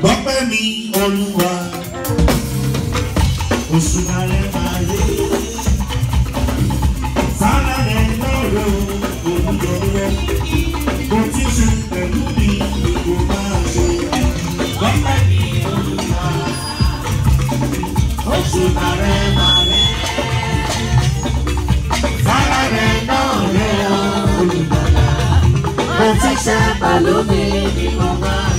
gbọ́pẹ́ mi olúwa òṣùnà rẹ̀ máa yé sára rẹ̀ lọ́rọ̀ òwúrọ̀ rẹ̀ kò tí ṣe pẹ̀lú mi kò máa ṣe gbọ́pẹ́ mi olúwa òṣùnà rẹ̀ máa yé sára lọ́rọ̀ òwúrọ̀ kò tí ṣe pẹ̀lú mi kò máa ṣe.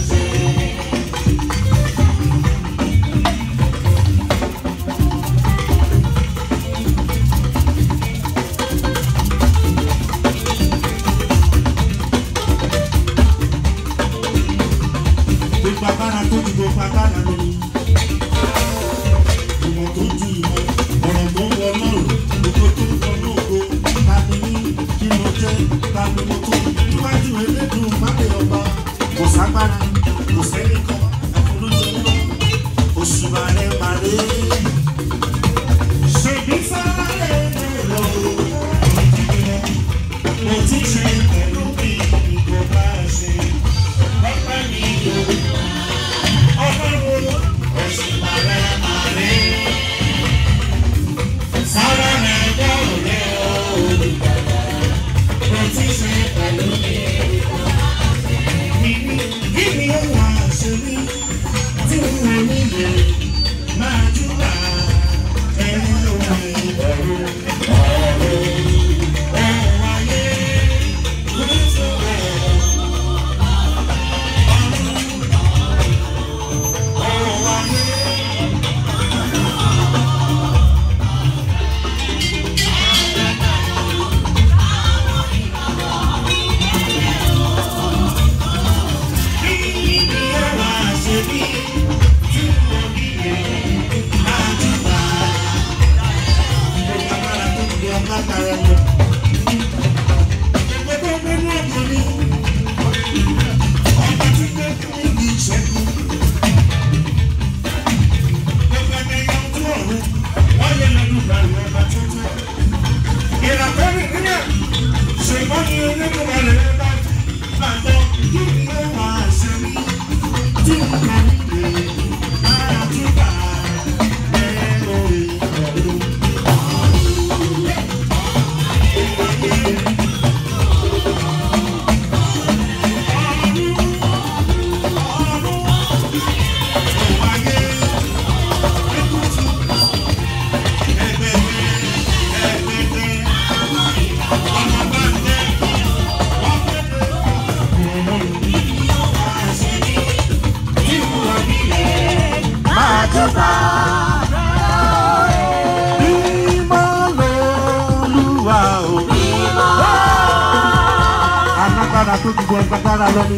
lára lọ ni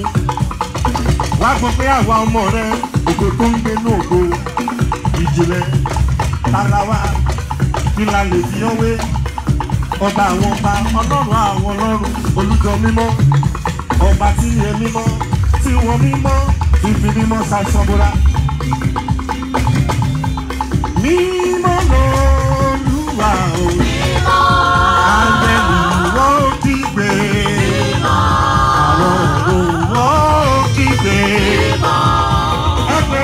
wá gbọ́ pé àwa ọmọ rẹ ògo tó ń gbénú ògo ìjìnlẹ̀ tara wa kí la lè fi ọ́ ọba àwọn ọba ọlọ́run àwọn ọlọ́run olùjọ mímọ́ ọba tí yẹ mímọ́ tí wọ́n mímọ́ ibi mímọ́ ṣàṣọbúra. mímọ́ lọ́ọ́ lùwà òun.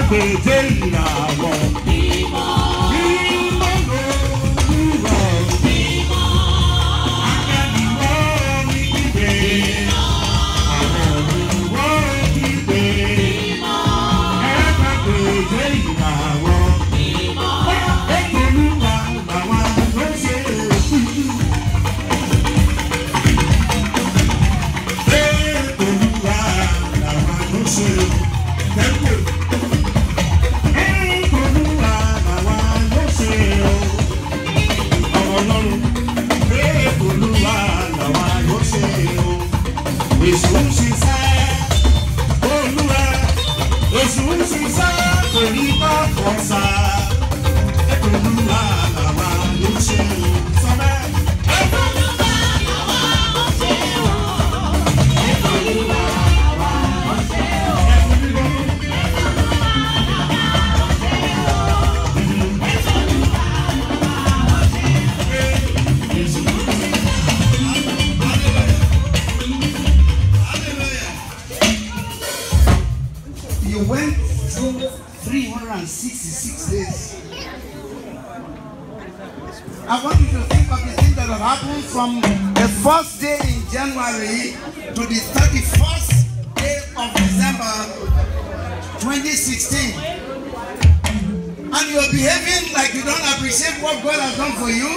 Pedreira, amor. from the first day in January to the 31st day of December 2016 and you're behaving like you don't appreciate what God has done for you.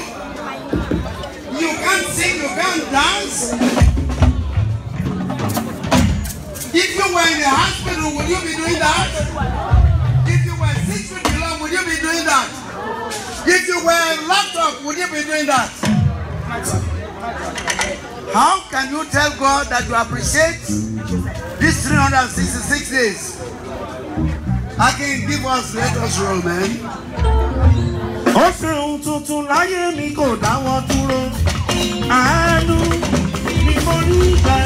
You can't sing, you can't dance. If you were in the hospital, would you be doing that? If you were sick with the Lord, would you be doing that? If you were locked up, would you be doing that? How can you tell God that you appreciate these 366 days? Again, give us, let us roll, man. Ó ṣe ohun mi kò dáwọ́ dúró. Àánú ni mo rí gbà.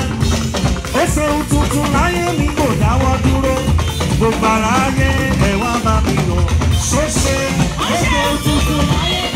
Ó ṣe ohun mi kò dáwọ́ dúró. Gbogbo àráyé ẹ̀ wá mi lọ. Ṣé ṣe ó ṣe ohun tuntun láyé mi.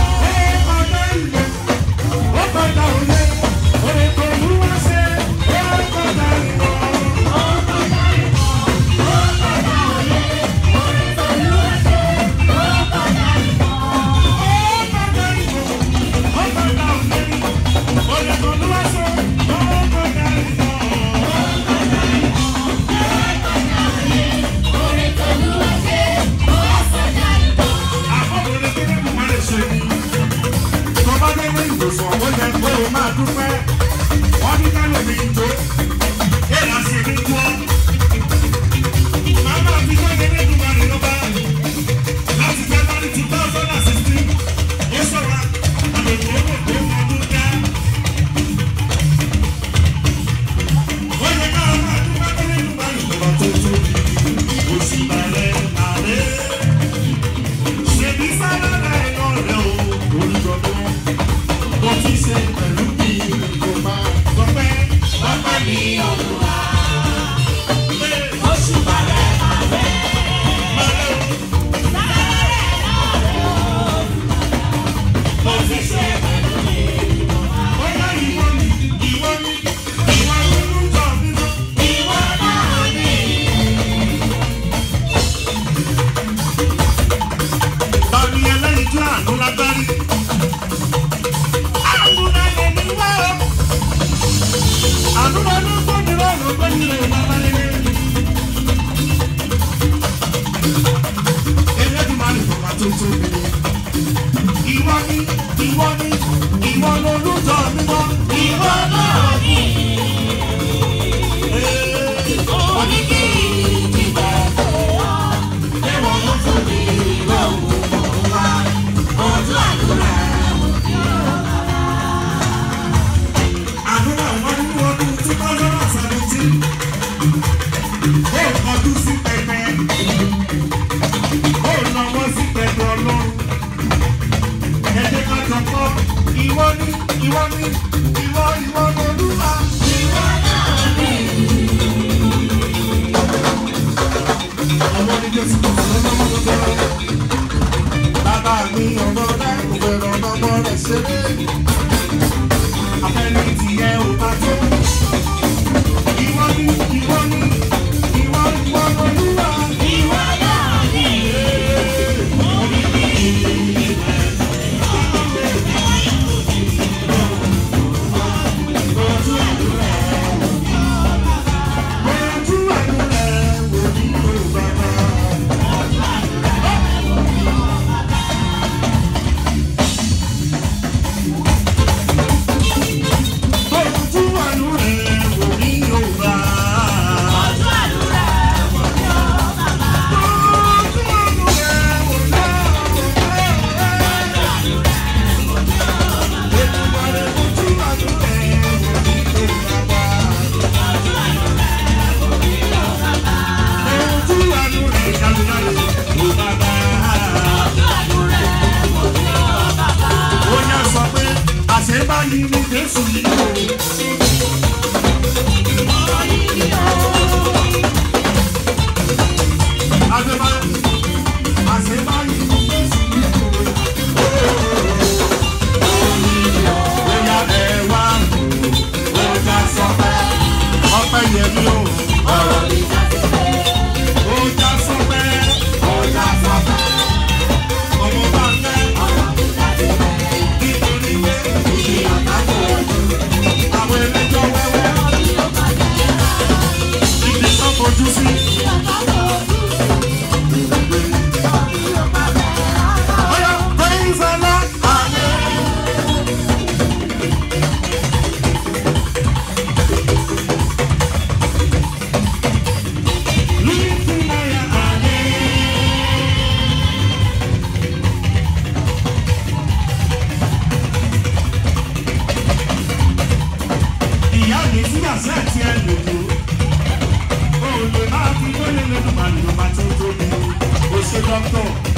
Toronto.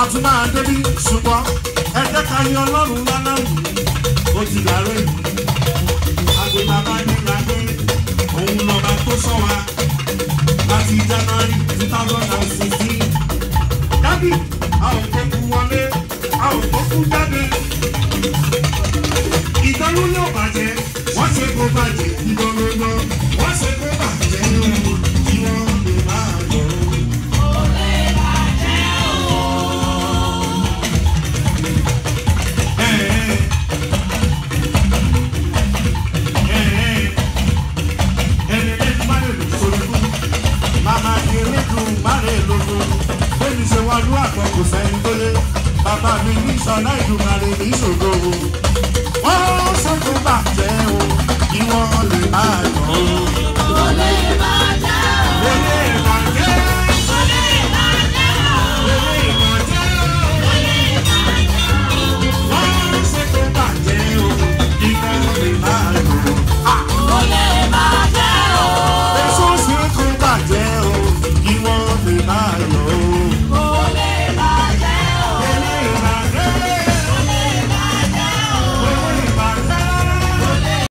àtúmọ̀ àdébí ṣùgbọ́n ẹgbẹ́ kan ní ọlọ́run lálẹ́rù ó ti dàrú ìlú. àgbègbè abáyégbà pé òun lọ́ba tó sọ wa láti January two thousand and sixteen. dábì a ò tó kú wọlé a ò tó kú jáde. ìdánwò yóò bàjẹ́ wọ́n ṣe kó bàjẹ́ ń